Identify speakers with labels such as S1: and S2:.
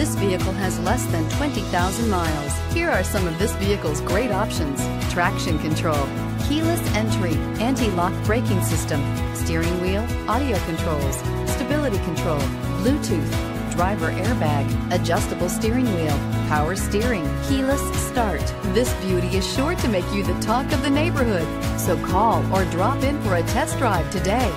S1: This vehicle has less than 20,000 miles. Here are some of this vehicle's great options. Traction control, keyless entry, anti-lock braking system, steering wheel, audio controls, stability control, Bluetooth, driver airbag, adjustable steering wheel, power steering, keyless start. This beauty is sure to make you the talk of the neighborhood. So call or drop in for a test drive today.